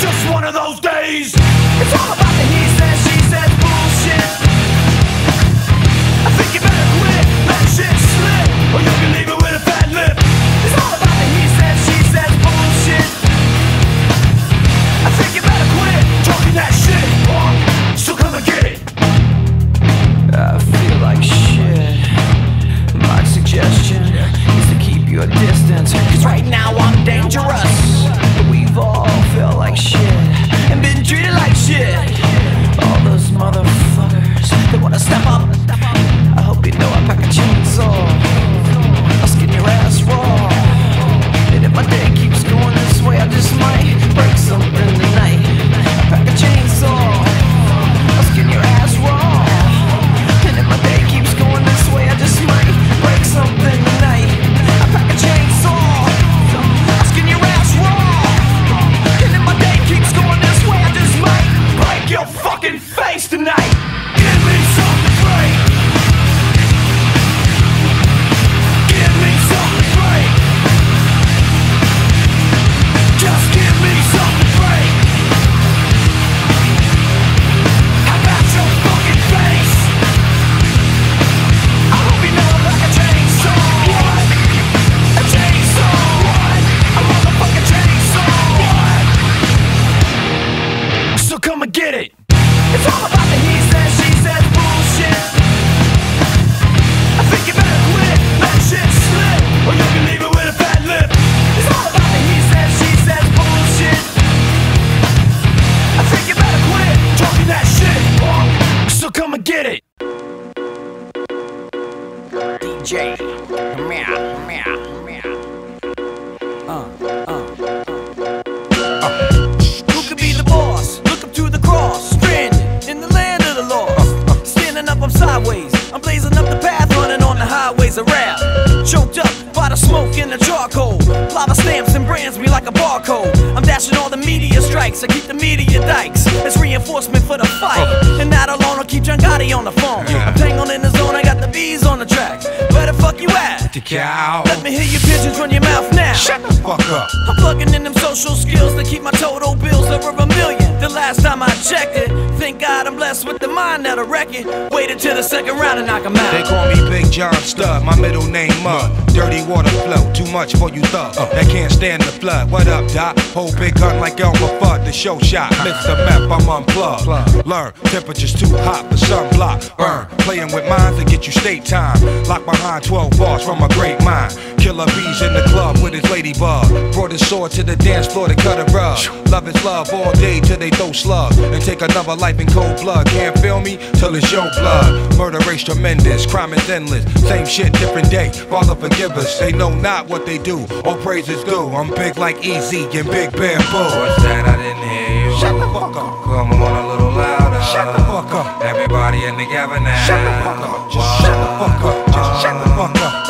just one of those days. Who could be the boss? Look up to the cross, stranded in the land of the lost. Standing up, I'm sideways. I'm blazing up the path, running on the highways of rap. Choked up by the smoke and the charcoal. Lava stamps and brands me like a barcode. I'm dashing all the media strikes. I keep the media dikes. It's reinforcement for the fight. And that alone, I'll keep John Gotti on the phone. I'm tangled in the cow. Let me hear your pigeons run your mouth now. Shut the fuck up. I'm plugging in them social skills to keep my total bills over a million. The last time I checked it, thank God I'm blessed with the mind that'll wreck it. Waited till the second round and knock 'em out. They call me Big John Studd, my middle name Mud. Dirty water flow, too much for you thug. Uh. That can't stand the flood. What up, Doc? Hold big gun like Elmer Fudd, the show shot. Mix Mr. Map, I'm unplugged. Learn, temperature's too hot for sunblock. Burn, playing with minds to get you state time. Locked behind 12 bars from a great mind. Killer bees in the club with his ladybug. Brought his sword to the dance floor to cut a rug. Love is love all day till they throw slugs. And take another life in cold blood. Can't feel me till it's your blood. Murder race tremendous, crime is endless. Same shit, different day. Father forgive us. They know not what they do. All praise is due. I'm big like Easy and Big Bamboo. What's that? I didn't hear you. Shut the fuck up. Come on a little louder. Shut the fuck up. Everybody in the together now. Shut the fuck up. Just shut the fuck up. Just shut the fuck up.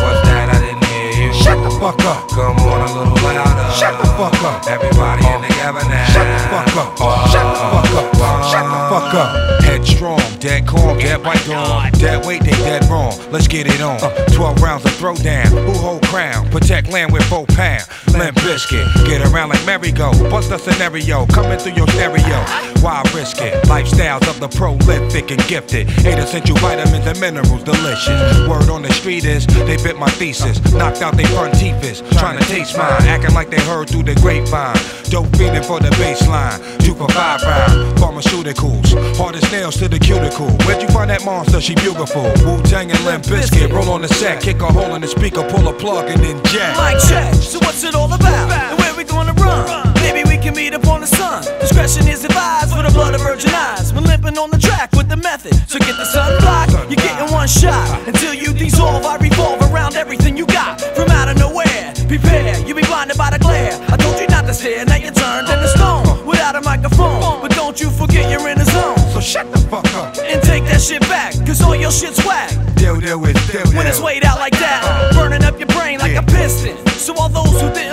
Fuck up. Come on a little louder. Shut the fuck up. Everybody in together now. Shut the fuck up. Shut the fuck up. Shut the fuck up. Headstrong, dead calm, dead white dawn. Dead weight, they dead wrong. Let's get it on. Uh, 12 rounds of throwdown. Who hold crown? Protect land with four pound. Limp Bizkit. Get around like merry-go. Bust a scenario. Coming through your stereo. Why risk it? Lifestyles of the prolific and gifted. Eight essential vitamins and minerals. Delicious. Word on the street is they bit my thesis. Knocked out they front teeth is. Trying to taste mine. Acting like they heard through the grapevine. Dope feeding for the baseline. Two for five round. Pharmaceuticals. Hardest nails to the cuticle. Where'd you find that monster? She beautiful. Wu Tang and Limp Bizkit. Roll on the set. Kick a hole in the speaker. Pull a plug and then jack. Mic check. So what's it all about? And where we gonna run? Maybe we can meet up on the sun. Discretion is advised blood of virgin eyes. We're limping on the track with the method. So get the sun block. You're getting one shot. Until you dissolve, I revolve around everything you got. From out of nowhere, prepare. You be blinded by the glare. I told you not to stare. Now you're turned into stone without a microphone. But don't you forget you're in the zone. So shut the fuck up. And take that shit back, cause all your shit's whack. Deal, deal with, deal, When it's weighed out like that, burning up your brain like a piston. So all those who didn't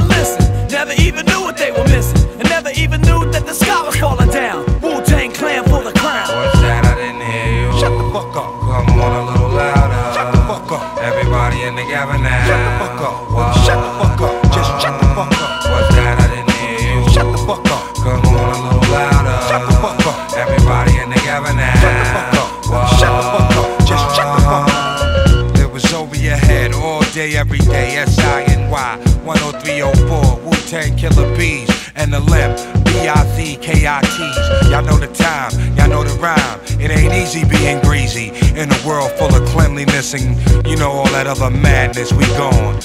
every day. S I N Y 10304. Wu Tang Killer Bees and the limp. B I Z K I T's. Y'all know the time. Y'all know the rhyme. It ain't easy being greasy in a world full of cleanliness and you know all that other madness. We gone.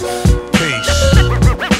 Peace.